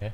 É?